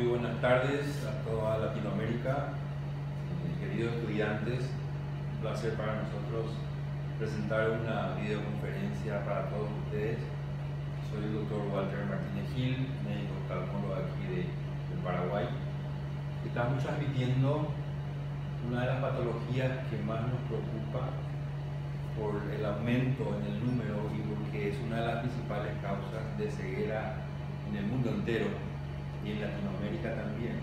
muy buenas tardes a toda Latinoamérica, queridos estudiantes. Un placer para nosotros presentar una videoconferencia para todos ustedes. Soy el doctor Walter Martínez Gil, médico oftalmólogo aquí de Paraguay. Estamos transmitiendo una de las patologías que más nos preocupa por el aumento en el número y porque es una de las principales causas de ceguera en el mundo entero y en Latinoamérica también,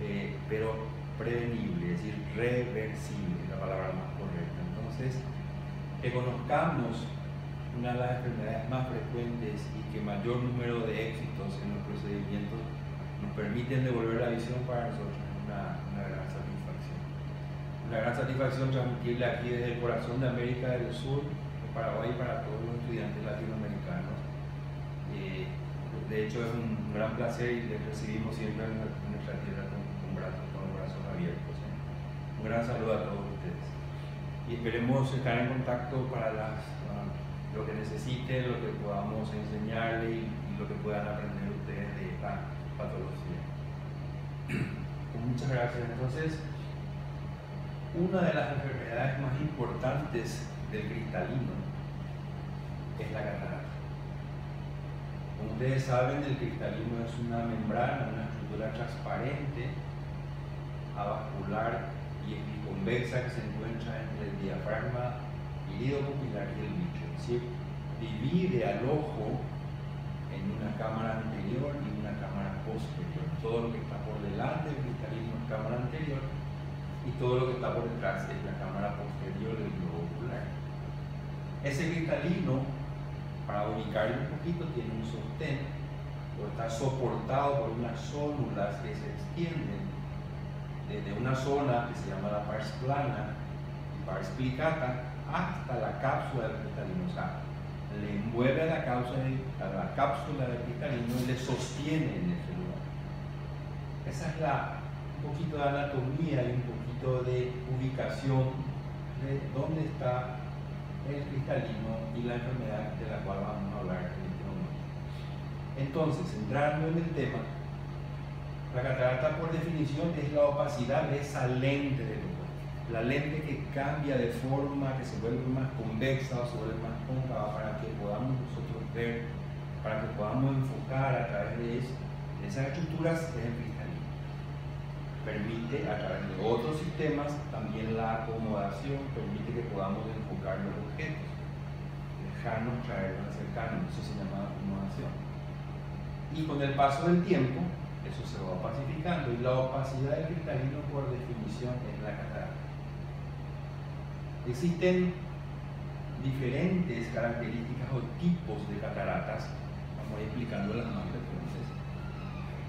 eh, pero prevenible, es decir, reversible, es la palabra más correcta. Entonces, que conozcamos una de las enfermedades más frecuentes y que mayor número de éxitos en los procedimientos nos permiten devolver la visión para nosotros es una, gran satisfacción. Una gran satisfacción transmitirle aquí desde el corazón de América del Sur, de Paraguay, para todos los estudiantes latinoamericanos. Eh, de hecho, es un gran placer y les recibimos siempre en nuestra tierra con, con, brazos, abiertos. Un gran saludo a todos ustedes. Y esperemos estar en contacto para las, lo que necesiten, lo que podamos enseñarles y, lo que puedan aprender ustedes de esta patología. Muchas gracias. Entonces, una de las enfermedades más importantes del cristalino es la catarata. Como ustedes saben, el cristalino es una membrana, una estructura transparente, avascular y convexa que se encuentra entre el diafragma, pupilar y el bicho. Es decir, divide al ojo en una cámara anterior y una cámara posterior. Todo lo que está por delante del cristalino es cámara anterior y todo lo que está por detrás es la cámara posterior del globo ocular. Ese cristalino para ubicarlo un poquito, tiene un sostén, o está soportado por unas zónulas que se extienden desde una zona que se llama la pars plana y pars plicata hasta la cápsula del cristalino. Le envuelve a la, cápsula, a la cápsula del cristalino y le sostiene en ese lugar. Esa es la, un poquito de anatomía y un poquito de ubicación de dónde está el cristalino y la enfermedad de la cual vamos a hablar en este momento. Entonces, entrando en el tema, la catarata por definición es la opacidad de esa lente del ojo. La lente que cambia de forma, que se vuelve más convexa o se vuelve más cóncava para que podamos nosotros ver, para que podamos enfocar a través de, eso, de esas estructuras es el. Permite a través de otros sistemas también la acomodación, permite que podamos enfocar los objetos, lejanos, traerlos cercanos, eso se llama acomodación. Y con el paso del tiempo, eso se va opacificando y la opacidad del cristalino por definición es la catarata. Existen diferentes características o tipos de cataratas, vamos a ir explicando las más frecuentes.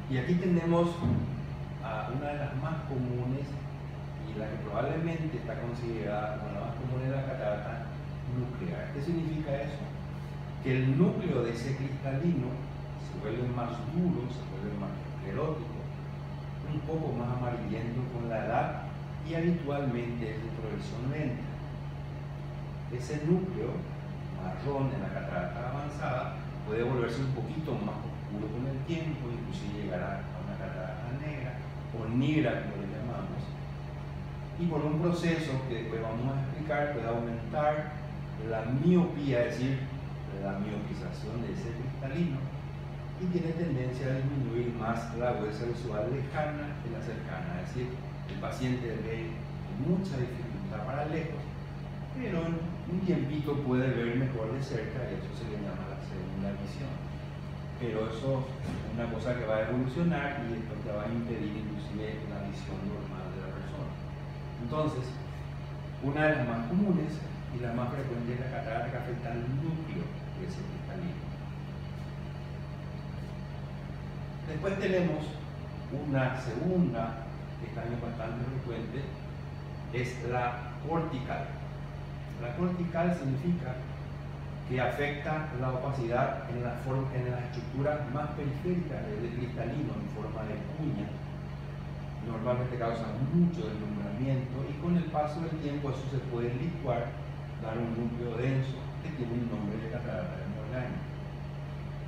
Y aquí tenemos una de las más comunes y la que probablemente está considerada como la más común es la catarata nuclear. ¿Qué significa eso? Que el núcleo de ese cristalino se vuelve más duro, se vuelve más esclerótico, un poco más amarillento con la edad y habitualmente es de progresión lenta. Ese núcleo marrón en la catarata avanzada puede volverse un poquito más oscuro con el tiempo, inclusive llegar a una catarata negra o negra como le llamamos. Y por un proceso que después vamos a explicar puede aumentar la miopía, es decir, la miopización de ese cristalino y tiene tendencia a disminuir más la huesa visual lejana que la cercana, es decir, el paciente ve mucha dificultad para lejos, pero en un tiempito puede ver mejor de cerca y eso se le llama la segunda visión. Pero eso es una cosa que va a evolucionar y esto te va a impedir inclusive la visión normal de la persona. Entonces, una de las más comunes y la más frecuente es la catarata que afecta al núcleo de ese cristalino. Después tenemos una segunda, que también bastante frecuente, es la cortical. La cortical significa que afecta la opacidad en las la estructuras más periféricas del cristalino en forma de cuña. Normalmente causa mucho deslumbramiento y con el paso del tiempo eso se puede licuar, dar un núcleo denso que tiene un nombre de catarata hemorrágica.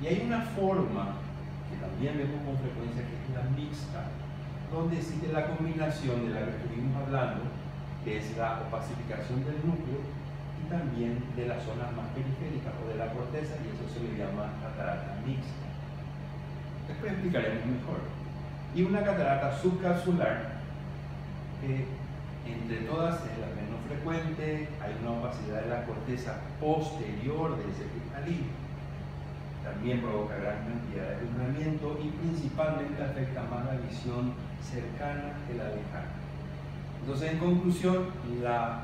Y hay una forma que también vemos con frecuencia, que es la mixta, donde existe la combinación de la que estuvimos hablando, que es la opacificación del núcleo, también de las zonas más periféricas o de la corteza, y eso se le llama catarata mixta. Después explicaremos mejor. Y una catarata subcapsular, que entre todas es la menos frecuente, hay una opacidad de la corteza posterior de ese cristalino. También provoca gran cantidad de alumbramiento y principalmente afecta más la visión cercana que la lejana. Entonces, en conclusión, la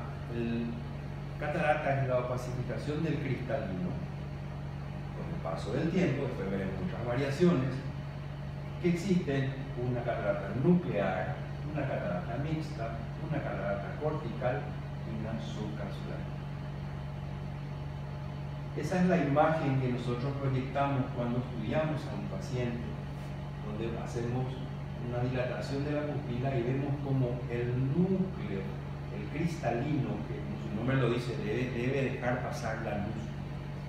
catarata es la opacificación del cristalino con el paso del tiempo, después veremos otras variaciones, que existen una catarata nuclear, una catarata mixta, una catarata cortical y una subcapsular. Esa es la imagen que nosotros proyectamos cuando estudiamos a un paciente, donde hacemos una dilatación de la pupila y vemos como el núcleo, el cristalino, que su nombre lo dice, debe, dejar pasar la luz,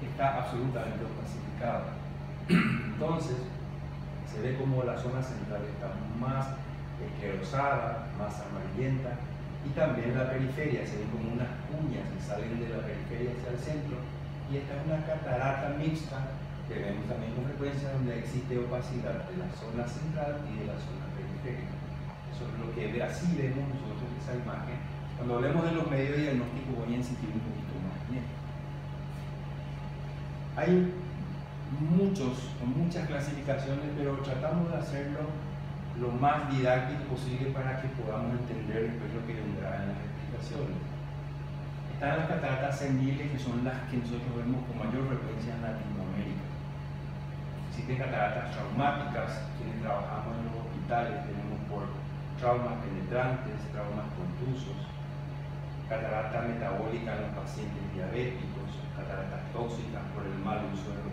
está absolutamente opacificado. Entonces, se ve como la zona central está más esclerosada, más amarillenta, y también la periferia, se ven como unas cuñas que salen de la periferia hacia el centro, y esta es una catarata mixta que vemos también con frecuencia donde existe opacidad de la zona central y de la zona periférica. Eso es lo que así vemos nosotros esa imagen. Cuando hablemos de los medios diagnósticos voy a insistir un poquito más en esto. Hay muchos, muchas clasificaciones, pero tratamos de hacerlo lo más didáctico posible para que podamos entender después lo que vendrá en las explicaciones. Están las cataratas sendibles, que son las que nosotros vemos con mayor frecuencia en Latinoamérica. Existen cataratas traumáticas, quienes trabajamos en los hospitales tenemos por traumas penetrantes, traumas contusos, catarata metabólica en los pacientes diabéticos, cataratas tóxicas por el mal uso de los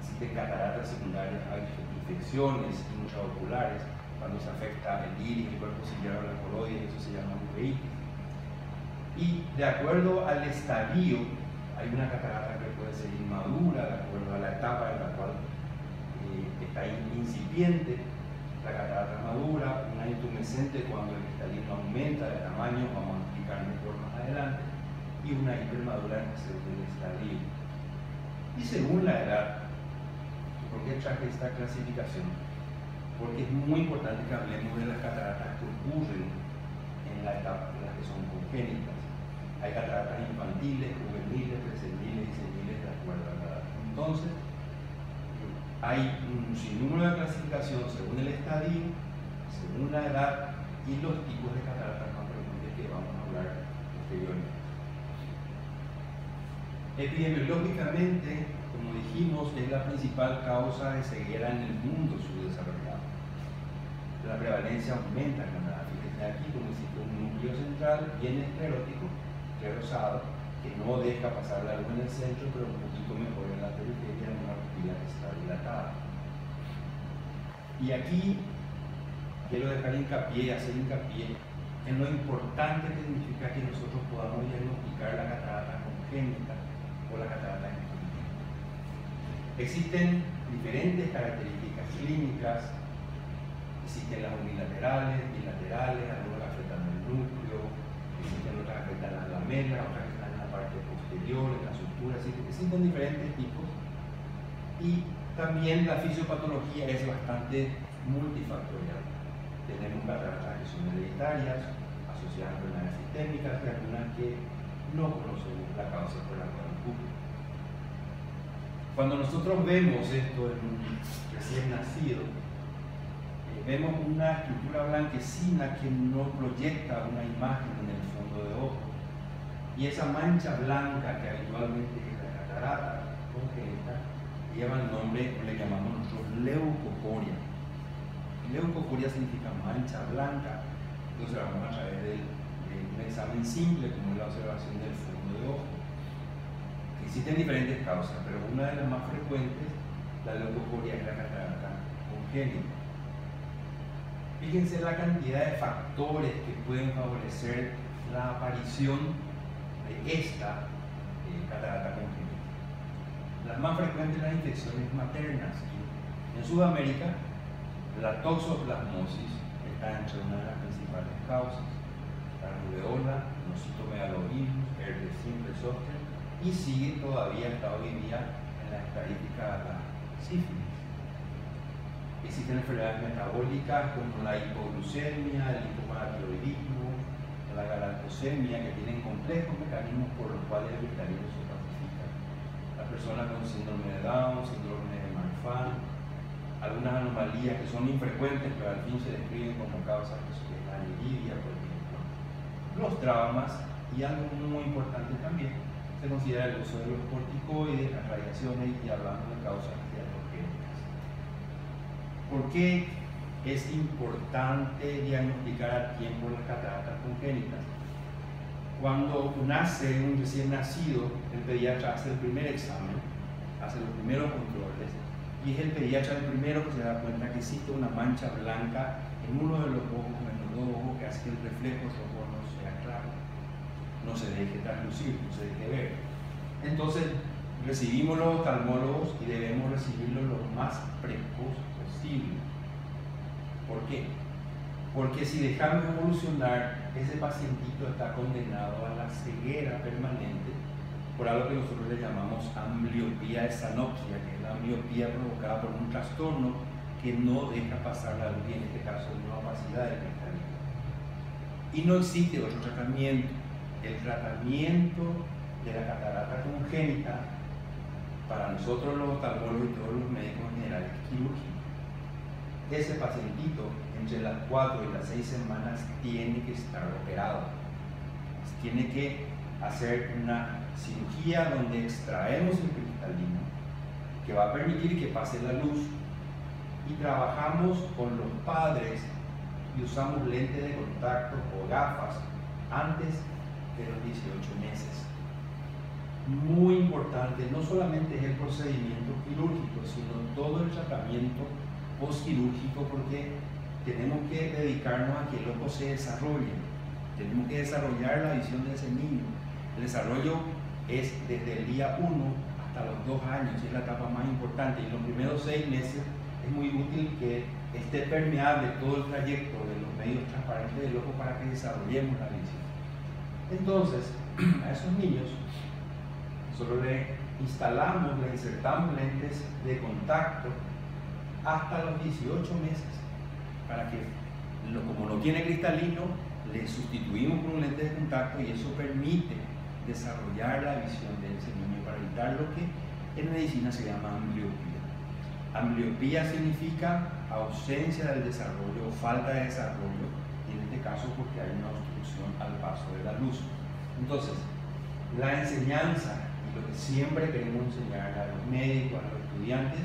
existen cataratas secundarias, hay infecciones intraoculares, cuando se afecta el iris, el cuerpo ciliar o la coroides, eso se llama uveitis. Y de acuerdo al estadio, hay una catarata que puede ser inmadura, de acuerdo a la etapa en la cual eh, está incipiente, la catarata madura, una intumescente cuando el cristalino aumenta de tamaño, a explicar mejor más adelante, y una hipermadura en el estadio. Y según la edad, ¿por qué traje esta clasificación? Porque es muy importante que hablemos de las cataratas que ocurren en la etapa en las que son congénitas. Hay cataratas infantiles, juveniles, presentiles y seniles de acuerdo a la edad. Entonces, hay un sinnúmero de clasificación según el estadio, según la edad y los tipos de cataratas más frecuentes que vamos a hablar posteriormente. Epidemiológicamente, como dijimos, es la principal causa de ceguera en el mundo subdesarrollado. La prevalencia aumenta con la Fíjense aquí como existe un núcleo central bien esclerótico, esclerosado, que no deja pasar la luz en el centro, pero un poquito mejor en la periferia, en una pupila que está dilatada. Y aquí quiero dejar hincapié, hacer hincapié en lo importante que significa que nosotros podamos diagnosticar la catarata congénita la catarata Existen diferentes características clínicas, existen las unilaterales, bilaterales, algunas afectan el núcleo, existen otras que afectan las lamelas, otras que están en la parte posterior, en la sutura, existen diferentes tipos. Y también la fisiopatología es bastante multifactorial. Tenemos que son hereditarias, asociadas a enfermedades sistémicas y algunas que no conocemos la causa por la cual cuando nosotros vemos esto en un recién nacido, eh, vemos una estructura blanquecina que no proyecta una imagen en el fondo de ojo. Y esa mancha blanca que habitualmente es la catarata congénita lleva el nombre, le llamamos nosotros leucocoria. Leucocoria significa mancha blanca. Entonces vamos a través de, de un examen simple como es la observación del fondo de ojo. Existen diferentes causas, pero una de las más frecuentes, la es la catarata congénita. Fíjense la cantidad de factores que pueden favorecer la aparición de esta eh, catarata congénita. Las más frecuentes las infecciones maternas. En Sudamérica, la toxoplasmosis está entre una de las principales causas. La rubeola, nocitomegalovirus, herpes simple zoster y sigue todavía hasta hoy día en la estadística la sífilis. Existen enfermedades metabólicas como la hipoglucemia, el hipoparatiroidismo, la galactosemia, que tienen complejos mecanismos por los cuales el vegetariano se pacifica. Las personas con síndrome de Down, síndrome de Marfan, algunas anomalías que son infrecuentes, pero al fin se describen como causas de la lidia, por ejemplo. Los traumas y algo muy importante también, se considera el uso de los corticoides, las radiaciones y hablando de causas diagnósticas. ¿Por qué es importante diagnosticar a tiempo las cataratas congénitas? Cuando nace un recién nacido, el pediatra hace el primer examen, hace los primeros controles y es el pediatra el primero que se da cuenta que existe una mancha blanca en uno de los ojos, en los dos ojos, que hace que el reflejo rojo no sea claro, no se deje traslucir, no se deje ver. Entonces, recibimos los oftalmólogos y debemos recibirlo lo más precoz posible. ¿Por qué? Porque si dejamos evolucionar, ese pacientito está condenado a la ceguera permanente por algo que nosotros le llamamos ambliopía esanopsia, que es la ambliopía provocada por un trastorno que no deja pasar la luz, y en este caso una opacidad del cristalino. Y no existe otro tratamiento. El tratamiento de la catarata congénita para nosotros los oftalmólogos y todos los médicos generales es quirúrgico. Ese pacientito entre las 4 y las 6 semanas tiene que estar operado. Tiene que hacer una cirugía donde extraemos el cristalino que va a permitir que pase la luz y trabajamos con los padres y usamos lentes de contacto o gafas antes de los 18 meses. Muy importante, no solamente es el procedimiento quirúrgico, sino todo el tratamiento postquirúrgico porque tenemos que dedicarnos a que el ojo se desarrolle, tenemos que desarrollar la visión de ese niño. El desarrollo es desde el día 1 hasta los 2 años, es la etapa más importante. Y los primeros 6 meses es muy útil que esté permeable todo el trayecto de los medios transparentes del ojo para que desarrollemos la visión. Entonces, a esos niños, solo le instalamos, le insertamos lentes de contacto hasta los 18 meses, para que, como no tiene cristalino, le sustituimos por un lente de contacto y eso permite desarrollar la visión de ese para evitar lo que en medicina se llama ambliopía. Ambliopía significa ausencia del desarrollo, falta de desarrollo, en este caso porque hay una obstrucción al paso de la luz. Entonces, la enseñanza y lo que siempre queremos enseñar a los médicos, a los estudiantes,